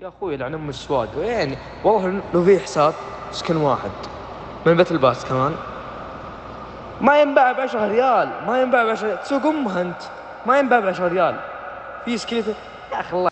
يا أخوي لعن أم السواد. وين؟ والله لو في حساب. skin واحد. من battle pass كمان. ما ينباع ب 10 ريال. ما ينباع ب 10 تسوق أمها أنت. ما ينباع ب 10 ريال. في سكيلت يا أخي الله.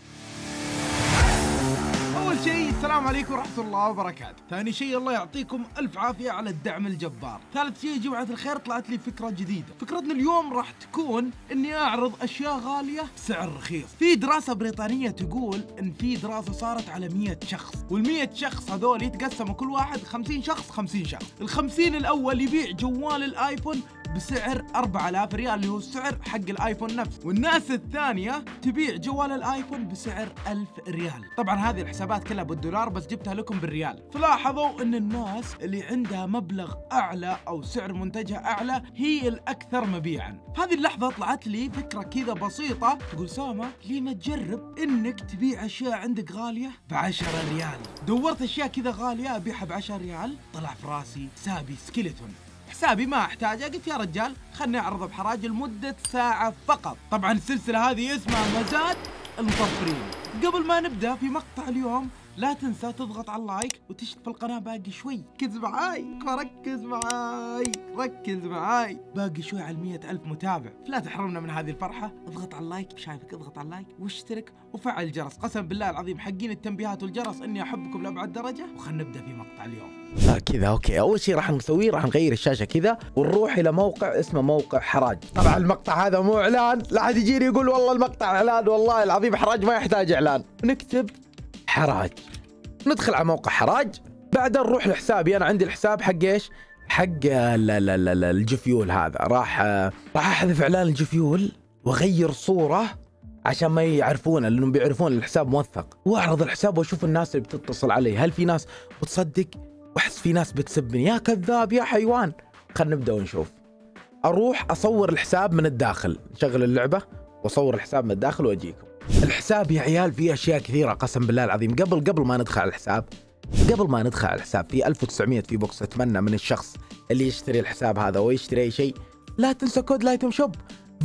السلام عليكم ورحمة الله وبركاته. ثاني شيء الله يعطيكم ألف عافية على الدعم الجبار. ثالث شيء يا جماعة الخير طلعت لي فكرة جديدة. فكرتنا اليوم راح تكون إني أعرض أشياء غالية بسعر رخيص. في دراسة بريطانية تقول إن في دراسة صارت على 100 شخص وال100 شخص هذول يتقسموا كل واحد 50 شخص 50 شخص. ال50 الأول يبيع جوال الآيفون بسعر 4000 ريال اللي هو السعر حق الآيفون نفسه. والناس الثانية تبيع جوال الآيفون بسعر 1000 ريال. طبعا هذه الحسابات كلها بالدولار بس جبتها لكم بالريال. فلاحظوا إن الناس اللي عندها مبلغ أعلى أو سعر منتجها أعلى هي الأكثر مبيعا. هذه اللحظة طلعت لي فكرة كذا بسيطة. تقول أسامة ليه ما تجرب إنك تبيع أشياء عندك غالية؟ ب 10 ريال. دورت أشياء كذا غالية أبيعها ب 10 ريال؟ طلع في راسي حسابي skeleton حسابي ما احتاجه قلت يا رجال خلني اعرضه بحراج لمدة ساعة فقط. طبعا السلسلة هذه اسمها مزاد المطفرين قبل ما نبدأ في مقطع اليوم لا تنسى تضغط على ال like وتشترك في القناة باقي شوي. ركز معاي ركز معاي ركز معاي. باقي شوي على المية ألف متابع. فلا تحرمنا من هذه الفرحة. اضغط على ال like شايفك اضغط على ال like واشترك وفعل الجرس. قسم بالله العظيم حقين التنبيهات والجرس إني أحبكم لأبعد درجة. وخلنا نبدأ في مقطع اليوم. آه كذا أوكي. أول شيء راح نسويه راح نغير الشاشة كذا ونروح إلى موقع اسمه موقع حراج. طبعا المقطع هذا مو إعلان. لا أحد يجيني يقول والله المقطع إعلان والله العظيم حراج ما يحتاج إعلان. نكتب حراج. ندخل على موقع حراج. بعدين نروح لحسابي أنا عندي الحساب حق إيش؟ حق لا لا لا لا الجفيول هذا. راح راح أحذف إعلان الجفيول وأغير صورة عشان ما يعرفونه لأنهم بيعرفون الحساب موثق. وأعرض الحساب وأشوف الناس اللي بتتصل علي هل في ناس؟ بتصدق واحس في ناس بتسبني يا كذاب يا حيوان. خلينا نبدأ ونشوف. أروح أصور الحساب من الداخل شغل اللعبة وأصور الحساب من الداخل وأجيكم. الحساب يا عيال فيه أشياء كثيرة قسم بالله العظيم. قبل قبل ما ندخل على الحساب قبل ما ندخل على الحساب في 1900 V-Bucks أتمنى من الشخص اللي يشتري الحساب هذا ويشتري أي شيء. لا تنسى كود ال item shop.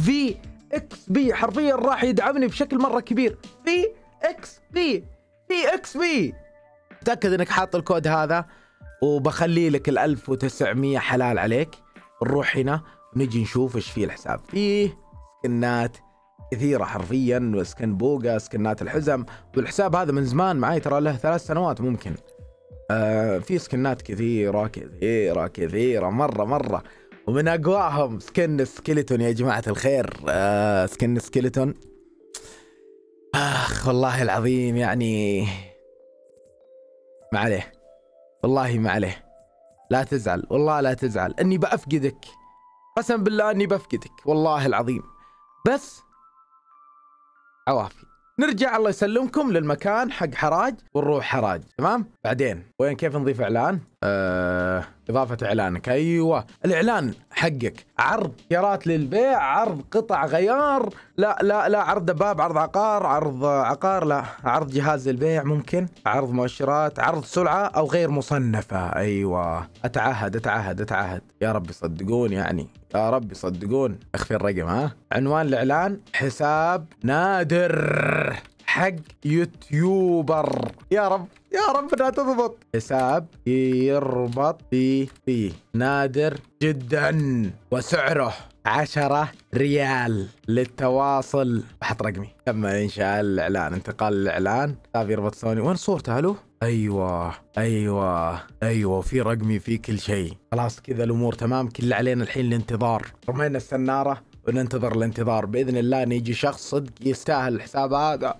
في إكس بي حرفيا راح يدعمني بشكل مرة كبير. في إكس بي في إكس بي تاكد إنك حاط الكود هذا؟ وبخلي لك ال 1900 حلال عليك. نروح هنا ونجي نشوف إيش فيه الحساب. فيه سكنات كثيرة حرفيا و skin Bugha سكنات الحزم. والحساب هذا من زمان معي ترى له ثلاث سنوات ممكن. آه في سكنات كثيرة كثيرة كثيرة مرة مرة. ومن أقواهم skin skeleton يا جماعة الخير. آه skin skeleton. اخ والله العظيم يعني ما عليه. والله ما عليه. لا تزعل والله لا تزعل. إني بأفقدك. قسم بالله إني بفقدك والله العظيم. بس عوافي. نرجع الله يسلمكم للمكان حق حراج ونروح حراج تمام؟ بعدين وين كيف نضيف إعلان؟ آه إضافة اعلانك أيوه. الإعلان حقك. عرض خيارات للبيع عرض قطع غيار لا لا لا عرض دباب عرض عقار عرض عقار لا عرض جهاز البيع ممكن عرض مؤشرات عرض سلعة أو غير مصنفة أيوه. أتعهد أتعهد أتعهد. يا رب يصدقون يعني. يا رب يصدقون اخفي الرقم ها؟ عنوان الإعلان حساب نادر. حق يوتيوبر. يا رب يا رب انها تضبط. حساب يربط في في نادر جدا. وسعره عشرة ريال للتواصل. بحط رقمي. تم إنشاء الإعلان انتقال الإعلان. حساب يربط سوني. وين صورته ألو أيوه أيوه أيوه في رقمي في كل شيء. خلاص كذا الأمور تمام كل اللي علينا الحين الانتظار. رمينا السنارة وننتظر الانتظار. بإذن الله ان يجي شخص صدق يستاهل الحساب هذا.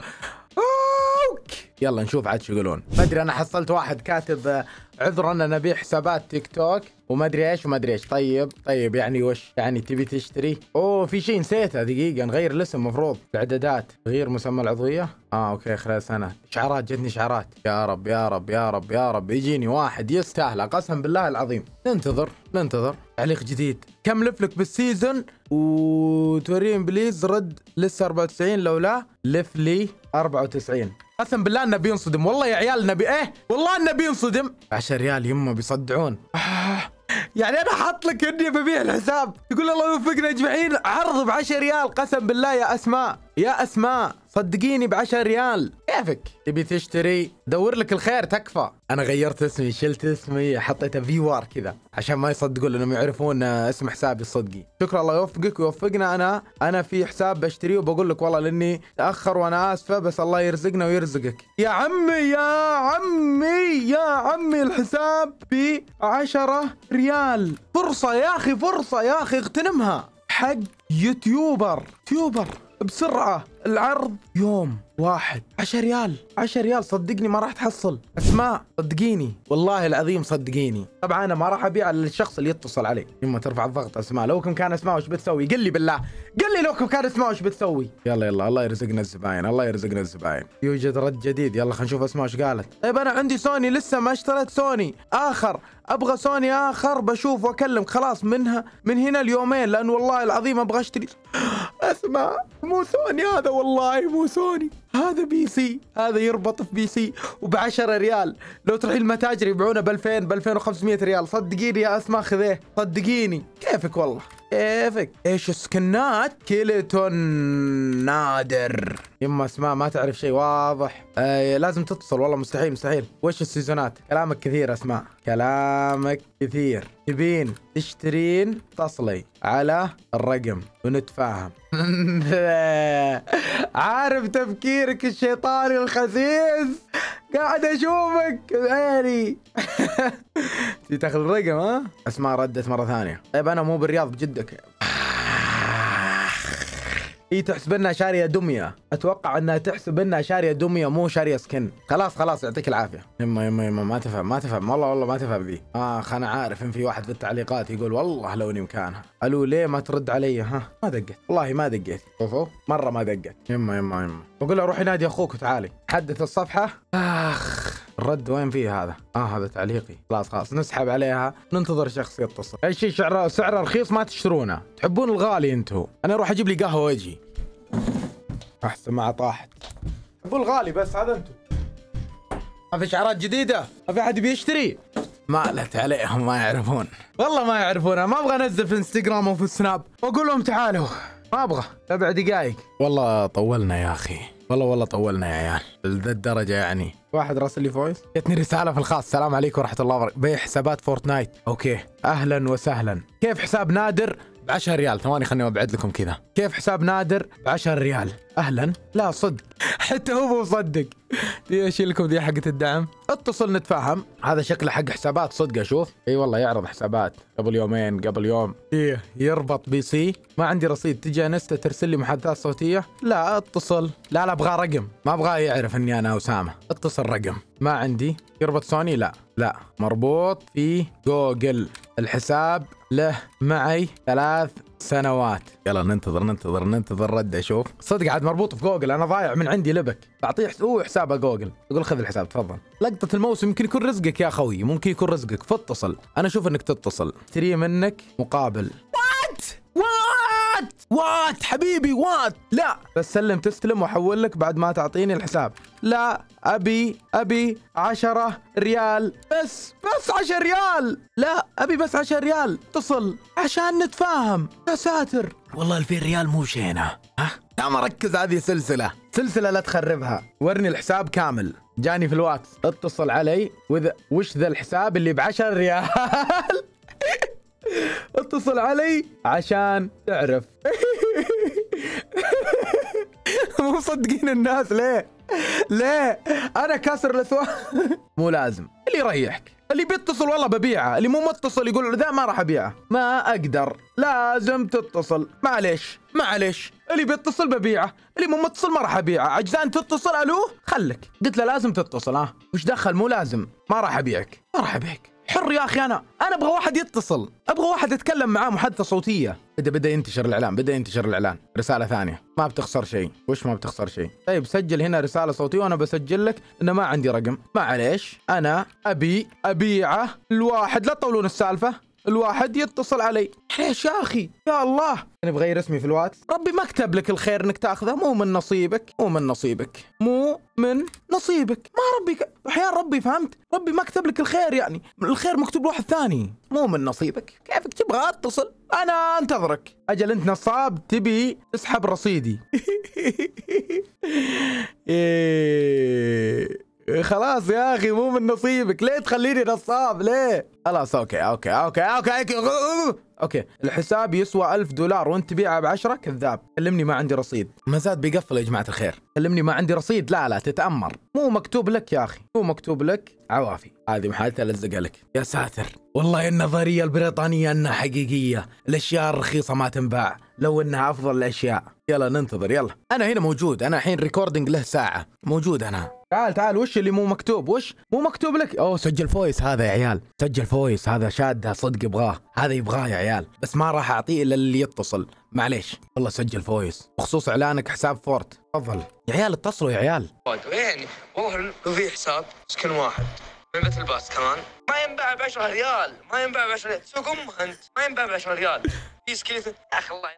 يلا نشوف عاد شو يقولون. ما أدري أنا حصلت واحد كاتب آه، عذرا أنا نبيع حسابات تيك توك وما أدري إيش وما أدري إيش. طيب طيب يعني وش؟ يعني تبي تشتري؟ أوه في شيء نسيته دقيقة نغير الاسم مفروض. الإعدادات. تغيير مسمى العضوية؟ آه okay خلال سنه إشعارات جتني إشعارات. يا رب يا رب يا رب يا رب. يجيني واحد يستاهله قسم بالله العظيم. ننتظر ننتظر. تعليق جديد. كم level ك بال season وتورين please رد لسه 94 لو لا level ي 94 قسم بالله انه بينصدم والله يا عيال نبي إيه؟ والله انه بينصدم 10 ريال يمه بيصدعون. آه. يعني أنا حاط لك إني ببيع الحساب. يقول الله يوفقنا أجمعين. عرض ب 10 ريال. قسم بالله يا أسماء يا أسماء. صدقيني ب 10 ريال. كيفك؟ تبي تشتري؟ دور لك الخير تكفى. أنا غيرت اسمي شلت اسمي حطيته في وار كذا عشان ما يصدقون لأنهم يعرفون اسم حسابي الصدقي. شكرا الله يوفقك ويوفقنا. أنا أنا في حساب بشتريه وبقول لك والله لأني تاخر وأنا آسفة بس الله يرزقنا ويرزقك. يا عمي يا عمي يا عمي الحساب ب 10 ريال. فرصة يا أخي فرصة يا أخي اغتنمها. حق YouTuber. YouTuber. بسرعة. العرض يوم واحد. 10 ريال. 10 ريال. صدقني ما راح تحصل. أسماء صدقيني. والله العظيم صدقيني. طبعا أنا ما راح أبيع للشخص اللي يتصل علي لما ترفع الضغط أسماء. لو كم كان أسماء وش بتسوي؟ قل لي بالله. قل لي لو كم كان أسماء وش بتسوي؟ يلا يلا. الله يرزقنا الزباين. الله يرزقنا الزباين. يوجد رد جديد. يلا خلينا نشوف أسماء وش قالت. طيب أنا عندي سوني لسه ما اشتريت سوني. آخر. أبغى سوني آخر. بشوف واكلمك خلاص منها من هنا اليومين لأن والله العظيم أبغى أشتري. أسمع مو سوني هذا والله مو سوني هذا PC. هذا يربط في PC. وب 10 ريال. لو تروحين المتاجر يبيعونه ب 2000 ب 2500 ريال. صدقيني يا أسماء خذيه صدقيني. كيفك والله؟ كيفك؟ إيش سكنات skeleton نادر. يما أسماء ما تعرف شيء. واضح. آه لازم تتصل. والله مستحيل مستحيل. وش السيزونات؟ كلامك كثير أسماء. كلامك كثير. تبين تشترين اتصلي على الرقم ونتفاهم. عارف تفكيرك الشيطاني الخسيس؟ قاعد أشوفك. بعيني تبي تاخذ الرقم ها؟ أسماء ردت مرة ثانية. طيب أنا مو بالرياض بجدك. هي تحسب انها شارية دمية. أتوقع إنها تحسب انها شارية دمية مو شارية سكن. خلاص خلاص يعطيك العافية. يما يما يما ما تفهم ما تفهم. والله والله ما تفهم ذي. اخ أنا عارف إن في واحد في التعليقات يقول والله لو إني مكانها. ألو ليه ما ترد علي؟ ها ما دقت والله ما دقيت. شوفوا مرة ما دقت يما يما يما. بقول له روحي نادي أخوك وتعالي. حدث الصفحة. آخ. الرد وين فيه هذا؟ آه هذا تعليقي. خلاص خلاص. نسحب عليها. ننتظر شخص يتصل. أي شيء سعره سعره رخيص ما تشترونه. تحبون الغالي أنتم أنا أروح أجيب لي قهوة وأجي. أحسن ما طاحت. تحبون الغالي بس هذا أنتم ما في شعارات جديدة؟ ما في أحد بيشتري؟ مالت عليهم ما يعرفون. والله ما يعرفونها ما أبغى أنزل في إنستغرام وفي السناب وأقول لهم تعالوا. ما أبغى. سبع دقائق والله طولنا يا أخي. والله والله طولنا يا عيال. لذا الدرجه يعني. واحد راسل لي voice جتني رسالة في الخاص. السلام عليكم ورحمة الله وبركاته. بيع حسابات فورتنايت. okay. أهلا وسهلا. كيف حساب نادر؟ ب 10 ريال. ثواني خليني أبعد لكم كذا. كيف حساب نادر؟ ب 10 ريال. أهلا؟ لا صدق. حتى هو مو مصدق. دي أشيل لكم ذي حقة الدعم. اتصل نتفاهم. هذا شكله حق حسابات صدق أشوف. إي والله يعرض حسابات. قبل يومين قبل يوم. إيه يربط PC. ما عندي رصيد. تجي انستا ترسل لي محادثات صوتية. لا اتصل. لا لا أبغى رقم. ما أبغاه يعرف إني أنا أسامة. اتصل رقم. ما عندي. يربط سوني؟ لا. لا. مربوط في جوجل. الحساب له معي ثلاث سنوات. يلا ننتظر ننتظر ننتظر رد أشوف. صدق عاد مربوط في جوجل أنا ضايع من عندي لبك. بعطيه هو حسابه جوجل. يقول خذ الحساب تفضل. لقطة الموسم يمكن يكون رزقك يا أخوي ممكن يكون رزقك. فاتصل. أنا أشوف إنك تتصل. تري منك مقابل. what what what? حبيبي what? لا. بس سلم تستلم وأحول لك بعد ما تعطيني الحساب. لا أبي أبي عشرة ريال. بس بس عشر ريال. لا أبي بس عشر ريال. اتصل عشان نتفاهم. يا ساتر. والله ألفين ريال مو شينة. ها؟ يا مركز هذه سلسلة. سلسلة لا تخربها. ورني الحساب كامل. جاني في الواتس. اتصل علي. وذا وش ذا الحساب اللي بعشر ريال؟ اتصل علي عشان تعرف. مو مصدقين الناس ليه؟ ليه؟ أنا كاسر الأسواق. مو لازم. اللي يريحك. اللي بيتصل والله ببيعه. اللي مو متصل يقول ذا ما راح أبيعه. ما أقدر. لازم تتصل. معليش معليش. اللي بيتصل ببيعه. اللي مو متصل ما راح أبيعه. عجزان تتصل ألو؟ خلك. قلت له لازم تتصل ها. وش دخل؟ مو لازم. ما راح أبيعك. ما راح أبيعك. حر يا أخي أنا. أنا أبغى واحد يتصل. أبغى واحد اتكلم معاه محادثة صوتية. بدا بدأ ينتشر الإعلان بدأ ينتشر الإعلان. رسالة ثانية. ما بتخسر شيء. وش ما بتخسر شيء؟ طيب سجل هنا رسالة صوتية وأنا بسجل لك. إنه ما عندي رقم. معليش. أنا أبي أبيعه الواحد. لا تطولون السالفة. الواحد يتصل علي. ليش يا أخي يا الله. أنا بغير اسمي في الواتس. ربي ما كتب لك الخير إنك تأخذه مو من نصيبك مو من نصيبك مو من نصيبك. ما ربي ك... أحيانا ربي فهمت؟ ربي ما كتب لك الخير يعني الخير مكتوب لواحد ثاني مو من نصيبك. كيفك؟ تبغى اتصل؟ أنا أنتظرك. أجل أنت نصاب تبي تسحب رصيدي. إيه. خلاص يا أخي مو من نصيبك. ليه تخليني نصاب؟ ليه؟ خلاص okay okay okay okay okay, okay. الحساب يسوى ألف دولار وأنت تبيعه بعشرة؟ كذاب. كلمني ما عندي رصيد. مزاد بيقفل يا جماعة الخير. كلمني ما عندي رصيد. لا لا تتأمر. مو مكتوب لك يا أخي. مو مكتوب لك. عوافي. هذه محادثة ألزق لك. يا ساتر. والله النظرية البريطانية إنها حقيقية. الأشياء الرخيصة ما تنباع لو إنها أفضل الأشياء. يلا ننتظر. يلا. أنا هنا موجود. أنا الحين recording له ساعة. موجود أنا. تعال تعال وش اللي مو مكتوب؟ وش؟ مو مكتوب لك؟ أوه سجل voice هذا يا عيال سجل voice هذا شاده صدق يبغاه هذا يبغاه يا عيال بس ما راح أعطيه إلا اللي يتصل. معليش. والله سجل voice بخصوص إعلانك حساب فورت تفضل. يا عيال اتصلوا يا عيال. يعني والله في حساب skin واحد. من battle pass كمان. ما ينباع ب 10 ريال ما ينباع ب 10 ريال. سوق امها أنت ما ينباع ب 10 ريال. في سكليت يا أخي الله.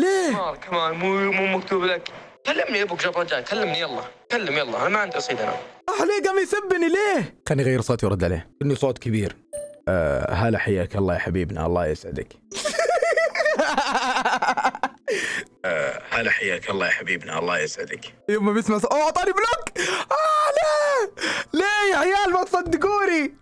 ليه؟ كمان مو مو مكتوب لك. كلمني أبوك جاب رجال كلمني يلا. كلم يلا. أنا ما عندي رصيد أنا. آه ليه قام يسبني؟ ليه؟ خليني أغير صوتي وأرد عليه. إني صوت كبير. أه هلا حياك الله يا حبيبنا. الله يسعدك. أه هلا حياك الله يا حبيبنا. الله يسعدك. يما بيسمع أوه أعطاني block. آه ليه ليه يا عيال؟ ما تصدقوني.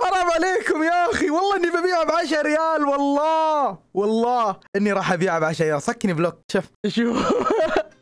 حرام عليكم يا أخي. والله إني ببيعها ب 10 ريال. والله والله. إني راح ابيعها ب 10 ريال. سكني block. شوف. شوف.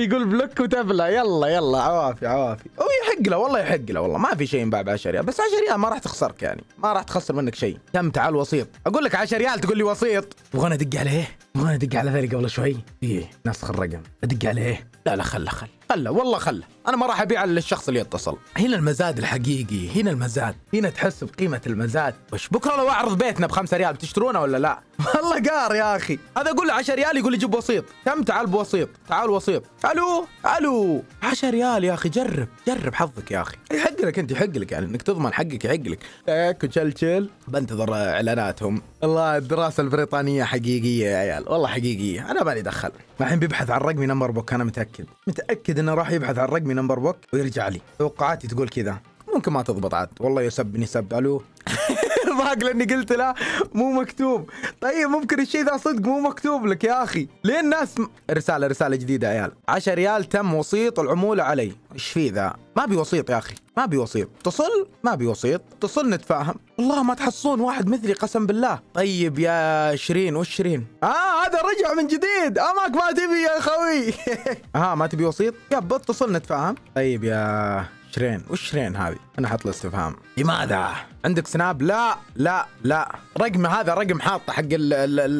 يقول block وتبلع. يلا يلا عوافي عوافي. هو يحق له والله يحق له والله. ما في شيء ينباع ب 10 ريال بس 10 ريال ما راح تخسرك يعني. ما راح تخسر منك شيء. كم تعال وسيط أقول لك 10 ريال تقول لي وسيط. تبغاني أدق عليه؟ تبغاني أدق على ذلك قبل شوي؟ إيه. نسخ الرقم. أدق عليه؟ لا لا خله خله خله. والله خله. أنا ما راح أبيع للشخص اللي يتصل. هنا المزاد الحقيقي هنا المزاد. هنا تحس بقيمة المزاد. وش بكرة لو أعرض بيتنا بخمسة ريال بتشترونه ولا لا؟ والله قهر يا أخي. هذا أقول له 10 ريال يقول لي جيب وسيط. كم؟ تعال بوسيط. تعال وسيط. ألو؟ ألو؟ 10 ريال يا أخي جرب. جرب حظك يا أخي. يحق لك أنت يحق لك يعني. إنك تضمن حقك يحق لك هيك وشلشل. بنتظر إعلاناتهم. والله الدراسة البريطانية حقيقية يا عيال. والله حقيقية. أنا مالي دخل. الحين بيبحث عن رقمي Number Book أنا متأكد. متأكد إنه راح يبحث عن رقمي Number Book ويرجع لي. توقعاتي تقول كذا. ممكن ما تضبط عاد. والله يسبني سب ألو؟ ضاق لأني قلت لا مو مكتوب. طيب ممكن الشيء ذا صدق مو مكتوب لك يا أخي. ليه الناس م... رسالة رسالة جديدة يا عيال. 10 ريال تم وسيط العمولة علي. إيش في ذا؟ ما بي وسيط يا أخي ما بي وسيط. اتصل ما بي وسيط. اتصل نتفاهم. والله ما تحصون واحد مثلي قسم بالله. طيب يا شيرين وش شيرين؟ آه هذا رجع من جديد. اماك ما تبي يا خوي آه ما تبي وسيط؟ يب اتصل نتفاهم. طيب يا شرين وش شرين هذه؟ أنا حط له استفهام لماذا؟ عندك سناب لا لا لا. رقم هذا رقم حاطه حق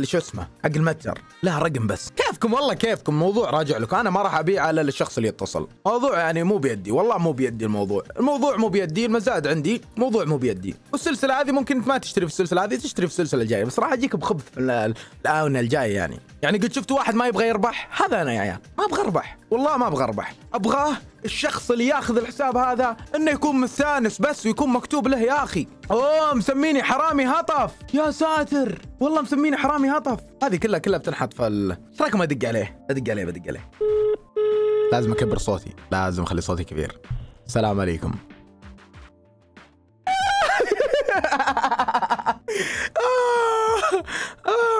شو اسمه؟ حق المتجر. لا رقم بس. كيفكم؟ والله كيفكم؟ موضوع راجع لكم أنا ما راح أبيع إلا للشخص اللي يتصل. موضوع يعني مو بيدي. والله مو بيدي الموضوع. الموضوع مو بيدي المزاد عندي موضوع مو بيدي. والسلسلة هذه ممكن ما تشتري في السلسلة هذه تشتري في السلسلة الجاية. بس راح أجيك بخبث الآونة الجاية يعني. يعني قد شفت واحد ما يبغى يربح؟ هذا أنا يا عيال. ما أبغى أربح. والله ما أبغى أربح. أبغاه الشخص اللي ياخذ الحساب هذا إنه يكون مستانس بس ويكون مكتوب له يا أخي. أوه مسميني حرامي هطف. يا ساتر. والله مسميني حرامي هطف. هذه كلها كلها بتنحط في ال... إيش رايكم أدق عليه. أدق عليه بدق عليه. لازم أكبر صوتي. لازم أخلي صوتي كبير. السلام عليكم.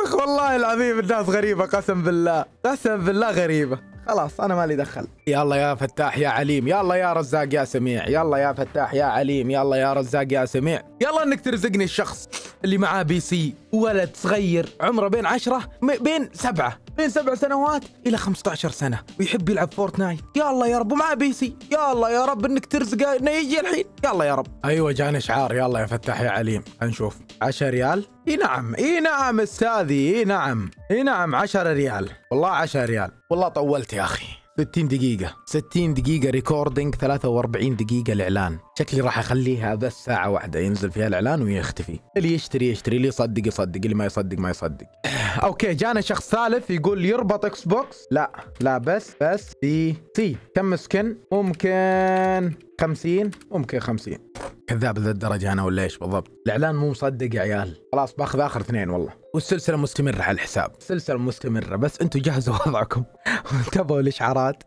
آخ والله العظيم الناس غريبة قسم بالله قسم بالله غريبة. خلاص أنا مالي دخل. يلا يا فتاح يا عليم يلا يا رزاق يا سميع يلا يا فتاح يا عليم يلا يا رزاق يا سميع. يلا انك ترزقني الشخص. اللي معاه PC. ولد صغير عمره بين عشرة م- بين سبعة. بين سبع سنوات إلى 15 سنة. ويحب يلعب فورتنايت. يا الله يا رب ومعاه PC. يا الله يا رب إنك ترزقه إنه يجي الحين. يلا يا رب. أيوه جاني إشعار. يلا يا فتاح يا عليم. نشوف 10 ريال؟ إي نعم إي نعم أستاذي إي نعم. إي نعم 10 ريال. والله 10 ريال. والله طولت يا أخي. 60 دقيقة. 60 دقيقة recording 43 دقيقة الإعلان شكلي راح أخليها بس ساعة واحدة ينزل فيها الإعلان ويختفي. اللي يشتري يشتري اللي يصدق يصدق اللي ما يصدق ما يصدق. أوكي جانا شخص ثالث يقول يربط Xbox لا لا بس بس PC كم skin ممكن 50 ممكن 50 كذاب ذا الدرجة أنا ولا إيش بالضبط؟ الإعلان مو مصدق يا عيال. خلاص بأخذ آخر اثنين والله. والسلسلة مستمرة على الحساب. السلسلة مستمرة بس أنتم جهزوا وضعكم. وانتبهوا الإشعارات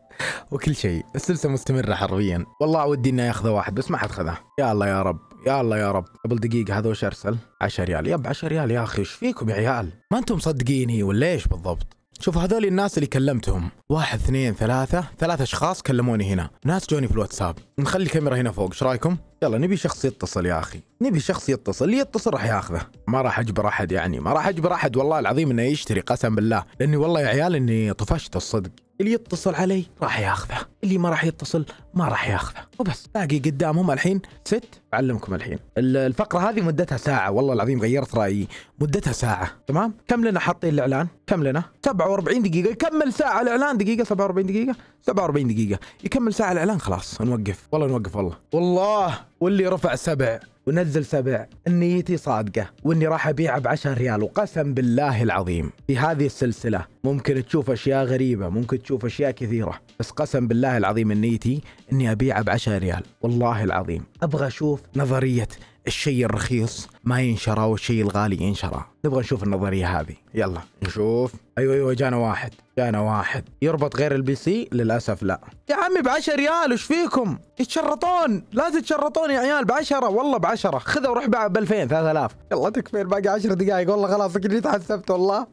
وكل شيء. السلسلة مستمرة حرفيا. والله ودي إنه ياخذه واحد بس ما حد خذه. يا الله يا رب يا الله يا رب. قبل دقيقة هذا وش أرسل؟ 10 ريال. يب 10 ريال يا أخي إيش فيكم يا عيال؟ ما أنتم مصدقيني ولا إيش بالضبط؟ شوف هذول الناس اللي كلمتهم. واحد اثنين ثلاثة. ثلاث أشخاص كلموني هنا. ناس جوني في الواتساب. نخلي الكاميرا هنا فوق إيش رأيكم؟ يلا نبي شخص يتصل يا أخي. نبي شخص يتصل. اللي يتصل راح ياخذه. ما راح أجبر أحد يعني ما راح أجبر أحد والله العظيم إنه يشتري قسم بالله. لأني والله يا عيال إني طفشت الصدق. اللي يتصل علي راح ياخذه اللي ما راح يتصل ما راح ياخذه وبس. باقي قدامهم الحين ست أعلمكم الحين. ال- الفقرة هذه مدتها ساعة والله العظيم غيرت رأيي. مدتها ساعة. تمام؟ كم لنا حاطين الإعلان؟ كم لنا؟ 47 دقيقة. يكمل ساعة الإعلان. دقيقة؟ 47 دقيقة؟ 47 دقيقة. يكمل ساعة الإعلان خلاص. نوقف. والله نوقف والله. والله! واللي رفع سبع ونزل سبع. نيتي صادقة. وإني راح أبيعه ب 10 ريال. وقسم بالله العظيم. في هذه السلسلة ممكن تشوف أشياء غريبة ممكن تشوف أشياء كثيرة. بس قسم بالله العظيم نيتي إني أبيعه ب 10 ريال. والله العظيم. أبغى أشوف نظرية الشيء الرخيص ما ينشرى والشيء الغالي ينشرى نبغى نشوف النظرية هذه. يلا. نشوف. أيوه أيوه جانا واحد. جانا واحد. يربط غير ال PC؟ للأسف لا. يا عمي ب 10 ريال وش فيكم؟ يتشرطون. لا تتشرطون يا عيال ب 10 والله ب 10 خذها وروح باع ب 2000 3000 يلا تكفين باقي 10 دقائق والله خلاص كني تحسبت والله.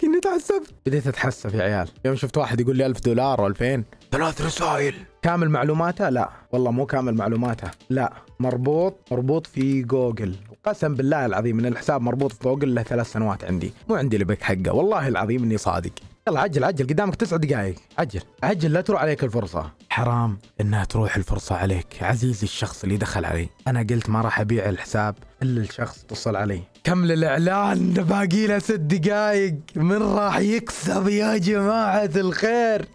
كني تحسبت بديت أتحسف يا عيال. يوم شفت واحد يقول لي 1000 دولار و2000 ثلاث رسائل. كامل معلوماته؟ لا. والله مو كامل معلوماته. لا. مربوط مربوط في جوجل. قسم بالله العظيم إن الحساب مربوط في جوجل له ثلاث سنوات عندي. مو عندي اللي بك حقه. والله العظيم إني صادق. يلا عجل عجل. قدامك تسع دقائق عجل. عجل لا تروح عليك الفرصة. حرام إنها تروح الفرصة عليك. عزيزي الشخص اللي دخل علي. أنا قلت ما راح أبيع الحساب إلا الشخص اتصل علي. كمل الاعلان باقي له ست دقائق من راح يكسب يا جماعة الخير؟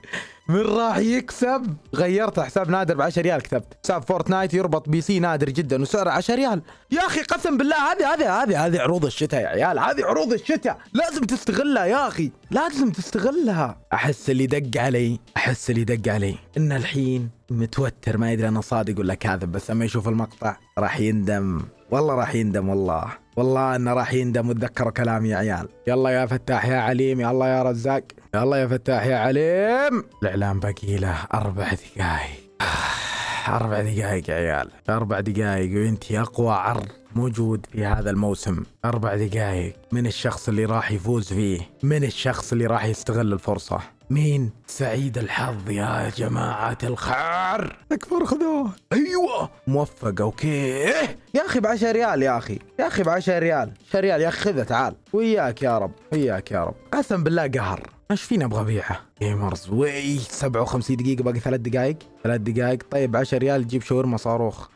من راح يكسب؟ غيرت حساب نادر ب 10 ريال كتبت حساب فورتنايت يربط PC نادر جدا وسعره 10 ريال. يا أخي قسم بالله هذه هذه هذه هذه عروض الشتاء يا عيال. هذه عروض الشتاء. لازم تستغلها يا أخي. لازم تستغلها. أحس اللي دق علي أحس اللي دق علي. إن الحين متوتر ما يدري أنا صادق ولا كاذب بس لما يشوف المقطع راح يندم. والله راح يندم والله. والله إنه راح يندم وتذكروا كلامي يا عيال. يلا يا فتاح يا عليم يا الله يا رزاق. يلا يا فتاح يا عليم. الاعلان باقي له أربع دقائق أربع دقائق يا عيال. أربع دقائق وأنت أقوى عرض موجود في هذا الموسم. أربع دقائق من الشخص اللي راح يفوز فيه؟ من الشخص اللي راح يستغل الفرصة؟ مين؟ سعيد الحظ يا جماعة الخير. أكبر خذوه. أيوة. موفق أوكي. يا أخي بعشر ريال يا أخي. يا أخي بعشر ريال. 10 ريال. يا أخي خذه تعال. وياك يا رب. وياك يا رب. قسم بالله قهر. إيش فيني أبغى أبيعه؟ gamers وي 57 دقيقة باقي ثلاث دقائق. ثلاث دقائق. طيب 10 ريال تجيب شاورما صاروخ.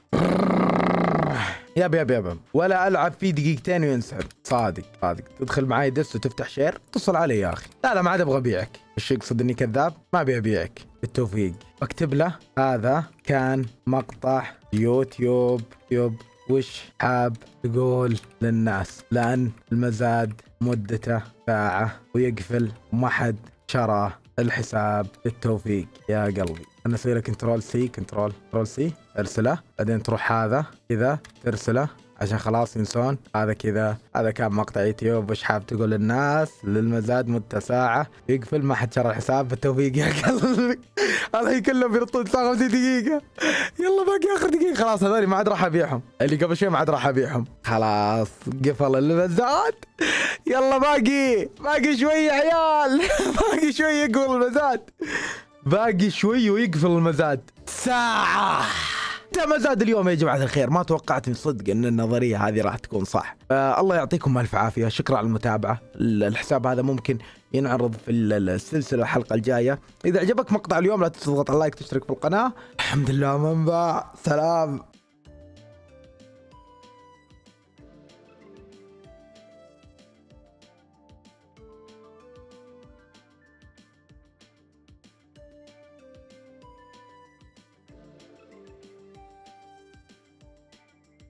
yep yep yep. ولا ألعب فيه دقيقتين وينسحب. صادق صادق. تدخل معاي Disc وتفتح share. اتصل علي يا أخي. لا لا ما عاد أبغى أبيعك. إيش يقصد إني كذاب؟ ما أبي أبيعك. بالتوفيق. أكتب له. هذا كان مقطع يوتيوب. yep. وش حاب تقول للناس؟ لأن المزاد مدته ساعة ويقفل وما حد شرى الحساب بالتوفيق يا قلبي. أنا أسوي لك control C control control C أرسله. بعدين تروح هذا كذا ترسله. عشان خلاص ينسون. هذا كذا. هذا كان مقطع يوتيوب. وش حاب تقول للناس؟ للمزاد مدة ساعة. يقفل ما حد شرى الحساب. بالتوفيق يا قلبي. هذا كله بيرطون 59 دقيقة. يلا باقي آخر دقيقة. خلاص هذول ما عاد راح أبيعهم. اللي قبل شوي ما عاد راح أبيعهم. خلاص قفل المزاد. يلا باقي. باقي شوي يا عيال. باقي شوي يقفل المزاد. باقي شوي ويقفل المزاد. ساعة. ده مزاد اليوم يا جماعة الخير. ما توقعت من صدق إن النظرية هذه راح تكون صح. فالله يعطيكم ألف عافية. شكرا على المتابعة. الحساب هذا ممكن ينعرض في السلسلة الحلقة الجاية. إذا عجبك مقطع اليوم لا تنسى تضغط على اللايك تشترك في القناة. الحمد لله من باع سلام.